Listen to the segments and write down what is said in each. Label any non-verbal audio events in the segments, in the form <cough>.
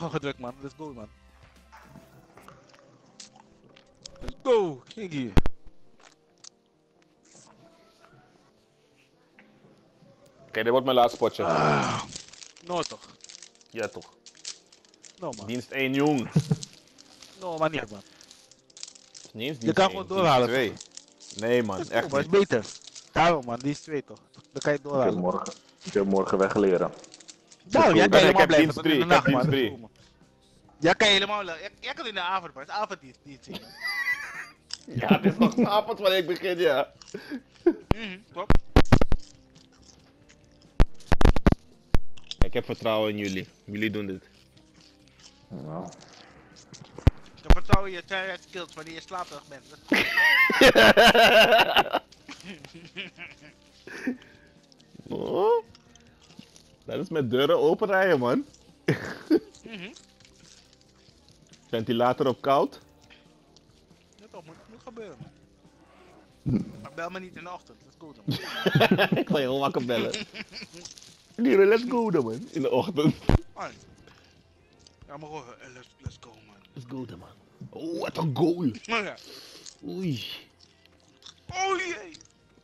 Oh, gedrukt man. Let's go man. Let's go. Kijk hier. Oké, dit wordt mijn laatste potje. Ah. No toch. Ja, toch. No man. Dienst 1, jong. <laughs> No man niet man. Niet eens Je dienst kan 1, gewoon dienst doorhalen. 2. Nee man, echt man. Is niet. beter. Daarom man. Die is twee toch. Dan kan je Ik heb doorhalen. morgen, ik heb morgen wegleren. Nou, jij Ik kan heb helemaal blijven tot in de nacht man. Jij kan helemaal... Jij, kan in de avond man. Het is avonddienst. Dienst zien. Ja, het is nog avond wanneer ik begin, ja. Mhm, klopt. Ik heb vertrouwen in jullie. Jullie doen dit. Nou, Dan vertrouw je je try skills wanneer je slaperig bent. <laughs> <laughs> Oh. Dat is met deuren openrijden, man. Mhm. Ventilator op koud. Ja toch, moet, moet gebeuren man. Maar bel me niet in de ochtend. Dat is goed man. <laughs> ik ga je gewoon wakker bellen. Leren, let's go dan, man. In de ochtend. Alright. Ja, maar gewoon, eh, let's, let's go man. Let's go dan, man. Oh, wat een goal. Ja. Oei. Oh jee.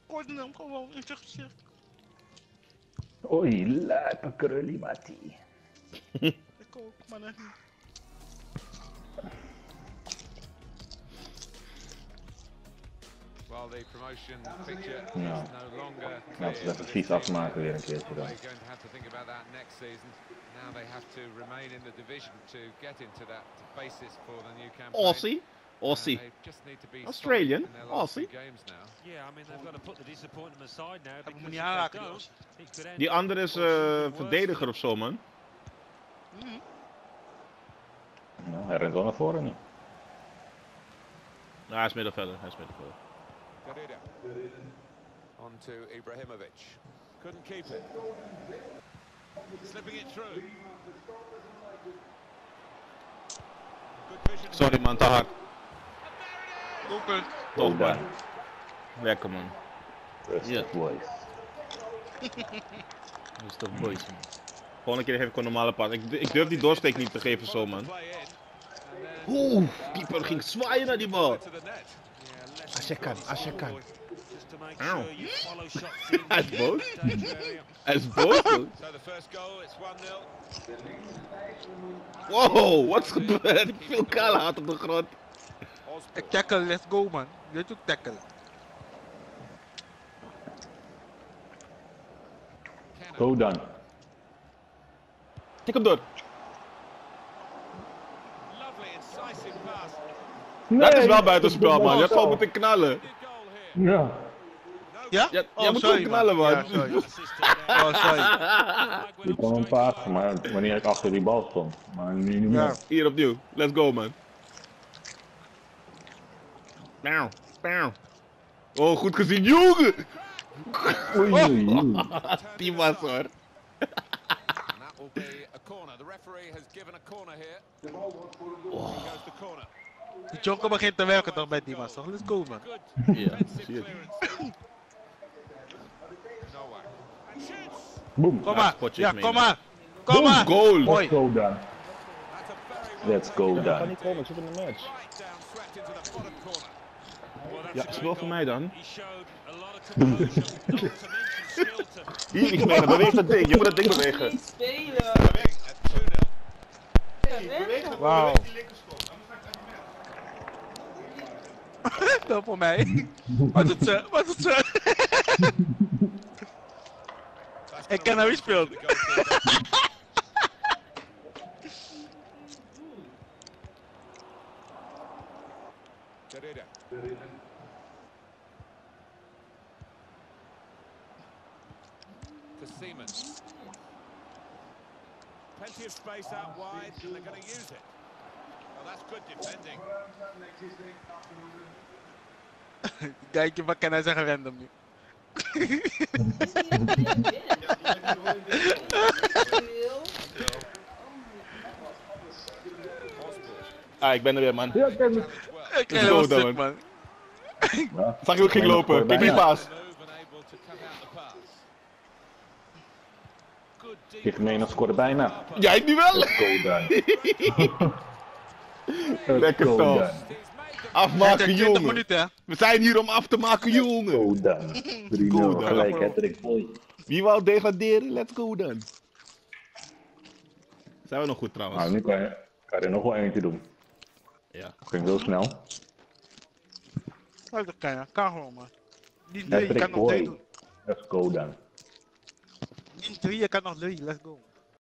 Kort hem gewoon in zijn gezicht. Oei, lijpe Mati. Ik ook, maar net niet. While the promotion picture Ja. is no longer Laten we vies this afmaken weer een keertje dan. They're going to have to think about that next season. Now they have to remain in the division to get into that basis for the new campaign. Aussie. Aussie. Australian. Aussie. games now. Yeah, I mean they've got to put the disappointment aside now Heb ik me because niet if they aanraken, Die andere is eh worse. verdediger of zo, man. Nou, hij rent wel naar voren nu. Nou, hij is middenvelder. Hij is middenvelder. On to Ibrahimovic. Couldn't keep it. Slipping it through. Sorry, man. Te hard. Doelpunt. Toch. Lekker, man. Rustig, boys. <laughs> Dat is toch boys, man. Volgende keer geef ik een normale pas. Ik, ik durf die doorsteek niet te geven zo, man. Oeh, keeper ging zwaaien naar die bal. Als je kan, als je kan. Auw. <laughs> Hij is boos. <laughs> Hij is boos, man. So the first goal, it's 1-0. Wow, wat is gebeurd? Ik viel kale haat op de grond. Ik tackle, let's go man. Je doet tackle. Go dan. Tik hem door. Lovely incisive pass. Dat is wel buitenspel, man. Je had gewoon moeten knallen. Ja. Ja? Ja, oh, jij moet sorry, ook knallen, man. Ja, sorry. <laughs> Oh, sorry. Ik kwam een paas, maar wanneer ik achter die bal stond. Maar nu niet Ja. Hier opnieuw. Let's go, man. Pauw, pauw. Oh, goed gezien, jongen! Oei, oei, oei. <laughs> Die was hoor. And that will be a corner. The referee has given a corner here. Here goes the corner. Die Jonko begint te werken toch bij Dimas toch? Let's go man. Ja, shoots. Boom. Kom maar. Ja, kom maar. Kom maar. goal! Let's go dan. That's a very well Let's go Ik kan dan. niet komen, ik zit in de match. Ja, speel great voor mij dan. Hier, ik beweeg dat ding. Je moet dat ding bewegen. Niet spelen. At 2-0. Wauw. <laughs> Dat voor mij. Wat doet ze? Wat doet ze? <laughs> Ik ken hem wie speelt. Garida. To Seaman. Plenty of space out wide, and they're going to use it. Well, that's good defending. <laughs> Kijk je, wat kan hij zeggen random nu? Ah, ik ben er weer, man. Ja, kijk eens. Ik Let's wel go, stuk man. man. Ja. Zag je ook ging lopen? Kijk die paas. Die gemeen scoorde bijna. Jij nu wel? <laughs> Lekker dan. Afmaken, 20 jongen. minuten, hè? We zijn hier om af te maken, jongen. Go dan. 3-0 <laughs> Go dan. gelijk, Hattrick boy. Wie wou degraderen? Let's go dan. Zijn we nog goed trouwens? Nou, nu kan je, kan je er nog wel eentje doen. Ja. Ging heel snel. Laat het kijken, kan gewoon maar. Die drie, je Hattrick kan nog drie boy. doen. Let's go dan. Die drie, je kan nog drie, let's go.